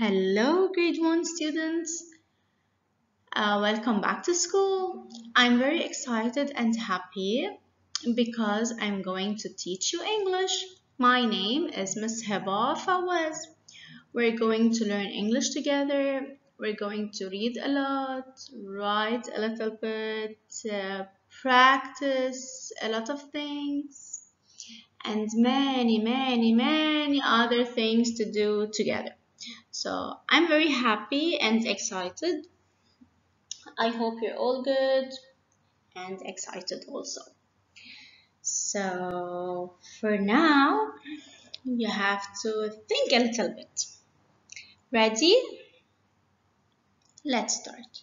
Hello, grade one students. Uh, welcome back to school. I'm very excited and happy because I'm going to teach you English. My name is Miss Hiba Fawaz. We're going to learn English together. We're going to read a lot, write a little bit, uh, practice a lot of things, and many, many, many other things to do together. So I'm very happy and excited. I hope you're all good and excited also. So for now, you have to think a little bit. Ready? Let's start.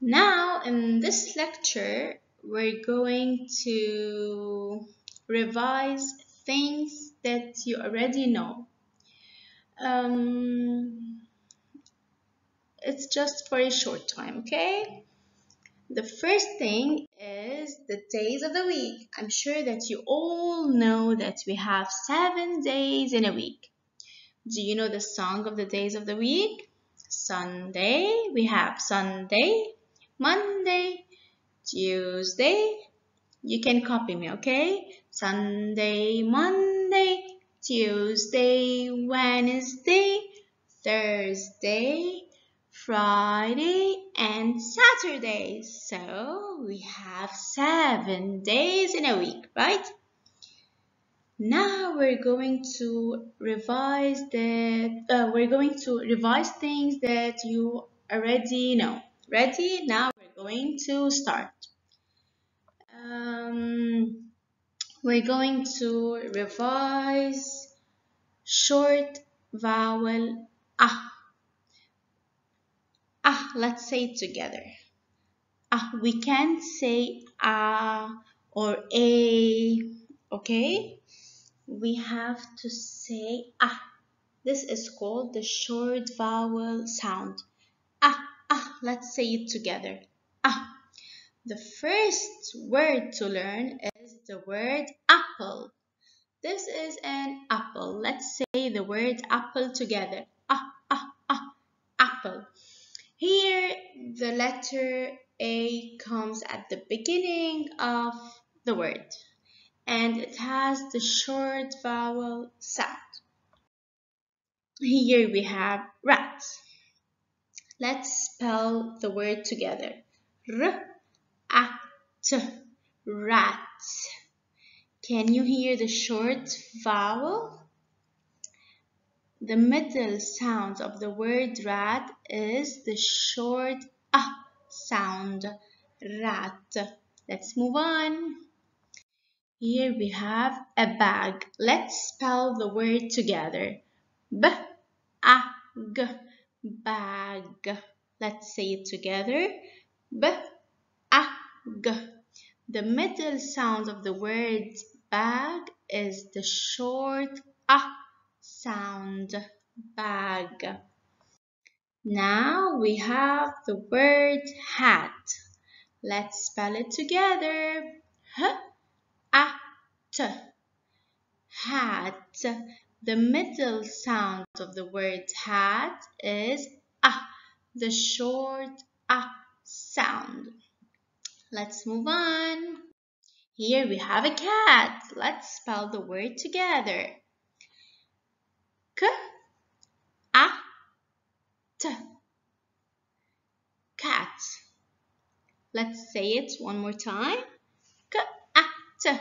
Now in this lecture, we're going to revise things that you already know um, it's just for a short time, okay? The first thing is the days of the week. I'm sure that you all know that we have seven days in a week. Do you know the song of the days of the week? Sunday, we have Sunday, Monday, Tuesday. You can copy me, okay? Sunday, Monday, Tuesday, Wednesday, Thursday, Friday, and Saturday. So we have seven days in a week, right? Now we're going to revise the uh, we're going to revise things that you already know. Ready? Now we're going to start. Um, we're going to revise short vowel ah. Ah, let's say it together. Ah, we can't say ah or a, okay? We have to say ah. This is called the short vowel sound. Ah, ah, let's say it together. Ah. The first word to learn is the word apple. This is an apple. Let's say the word apple together. Ah, ah, ah, apple. Here, the letter A comes at the beginning of the word and it has the short vowel sound. Here we have rat. Let's spell the word together. R at rat. Can you hear the short vowel? The middle sound of the word rat is the short ah sound. Rat. Let's move on. Here we have a bag. Let's spell the word together. B a g bag. Let's say it together. B a g. The middle sound of the word bag is the short ah sound. Bag. Now we have the word hat. Let's spell it together. H a t hat. The middle sound of the word hat is ah, the short ah sound. Let's move on. Here we have a cat. Let's spell the word together. K a t cat. Let's say it one more time. K a t.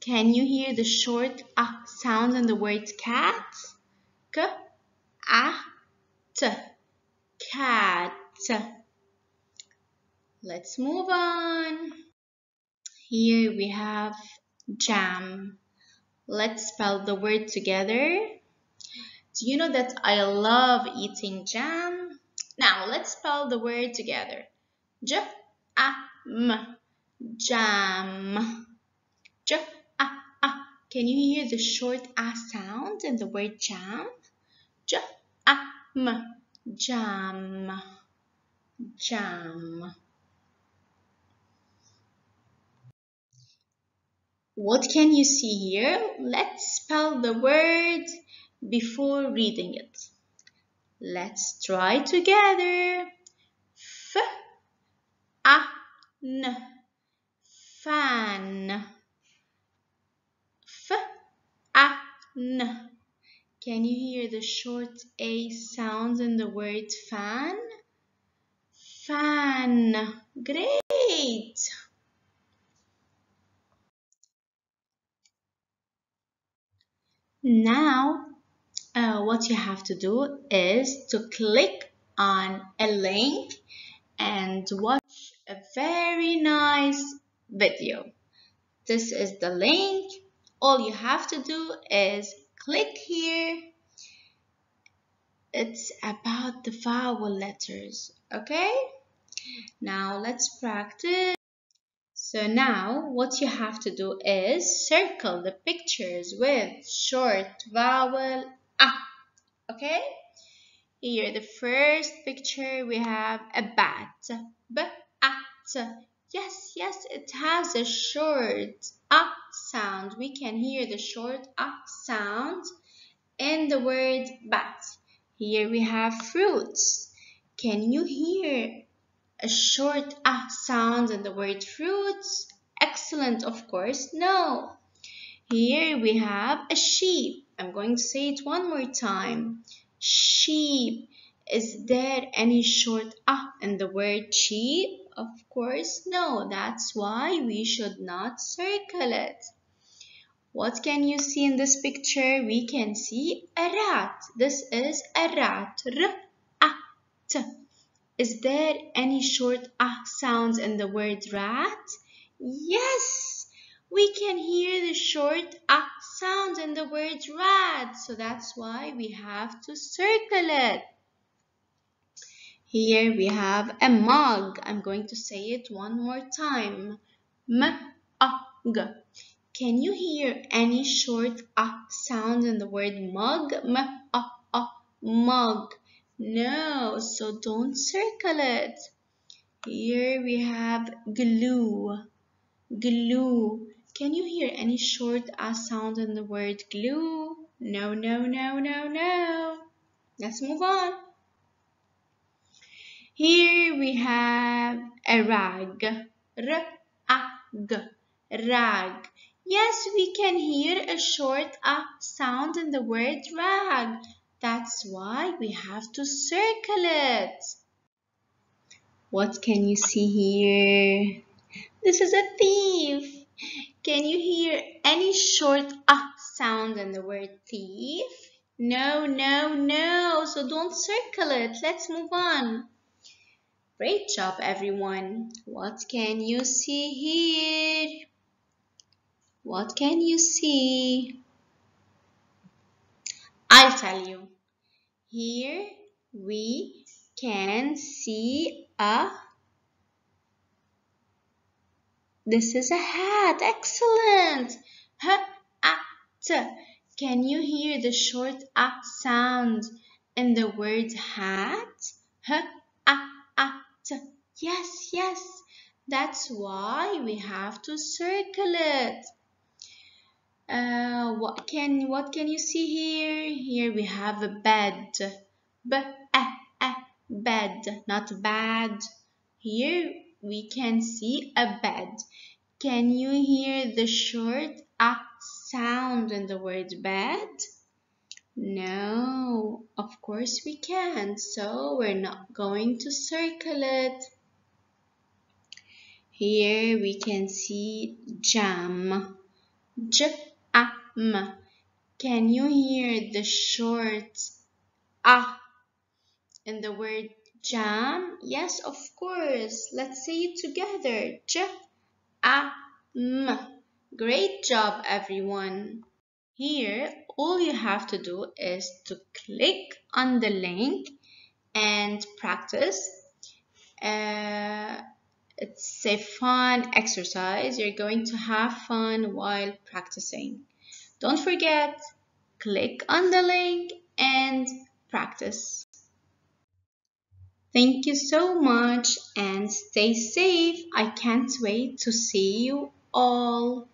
Can you hear the short a sound in the word cat? K a t cat. Let's move on. Here we have jam. Let's spell the word together. Do you know that I love eating jam? Now let's spell the word together. Jam. J a a. Can you hear the short a sound in the word jam? J a m jam. Jam. What can you see here? Let's spell the word before reading it. Let's try together. F a n fan f a n can you hear the short a sound in the word fan fan great now uh, what you have to do is to click on a link and watch a very nice video. This is the link. All you have to do is click here. It's about the vowel letters, okay? Now let's practice. So now what you have to do is circle the pictures with short vowel A, okay? Here, the first picture, we have a bat. B-at. Yes, yes, it has a short a sound. We can hear the short a sound in the word bat. Here we have fruits. Can you hear a short ah sound in the word fruits? Excellent, of course. No. Here we have a sheep. I'm going to say it one more time sheep. Is there any short ah in the word sheep? Of course, no. That's why we should not circle it. What can you see in this picture? We can see a rat. This is a rat. R, a, t. Is there any short ah sounds in the word rat? Yes, we can hear the short ah sound in the word rat. So that's why we have to circle it. Here we have a mug. I'm going to say it one more time. M-a-g. Can you hear any short a sound in the word mug? M-a-a, mug. No, so don't circle it. Here we have glue. Glue. Can you hear any short a sound in the word glue? No, no, no, no, no. Let's move on. Here we have a rag. R-A-G. Rag. Yes, we can hear a short a sound in the word rag. That's why we have to circle it. What can you see here? This is a thief. Can you hear any short ah sound in the word thief? No, no, no. So don't circle it. Let's move on. Great job, everyone. What can you see here? What can you see? I'll tell you. Here we can see a this is a hat. Excellent. Hat. Can you hear the short a sound in the word hat? Hat. Yes, yes. That's why we have to circle it. What can what can you see here? Here we have a bed. B -a -a, bed, not bad. Here we can see a bed. Can you hear the short a sound in the word bed? No, of course we can't, so we're not going to circle it. Here we can see jam. J-a-m. Can you hear the short a in the word Jam? Yes, of course. Let's say it together. J A M. Great job, everyone. Here, all you have to do is to click on the link and practice. Uh, it's a fun exercise. You're going to have fun while practicing. Don't forget, click on the link and practice. Thank you so much and stay safe. I can't wait to see you all.